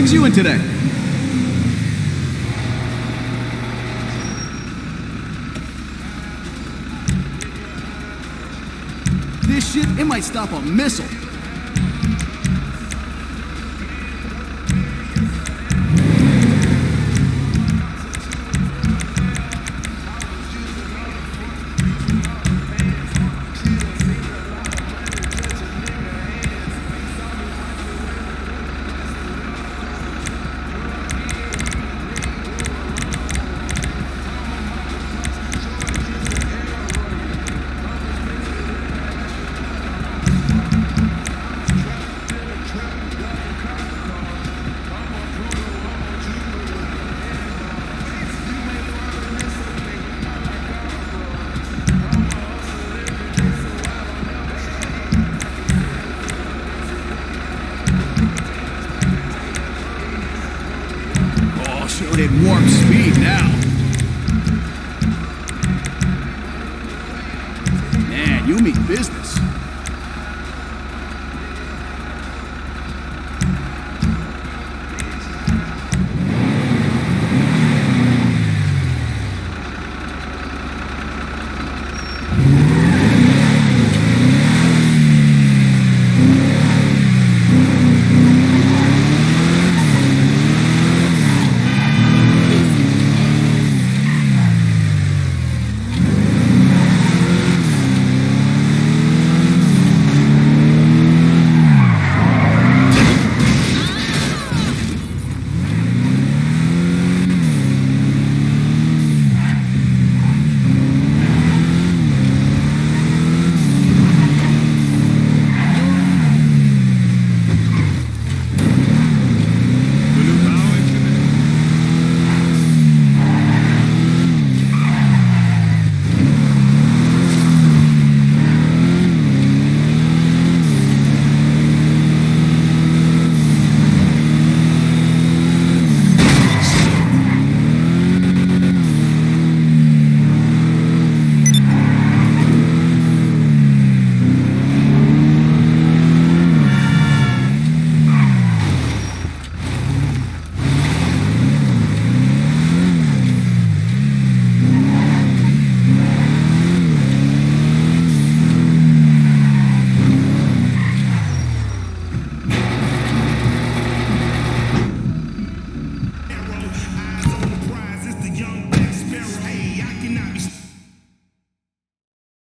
brings you in today? This shit, it might stop a missile. It warp speed now. Man, you mean business.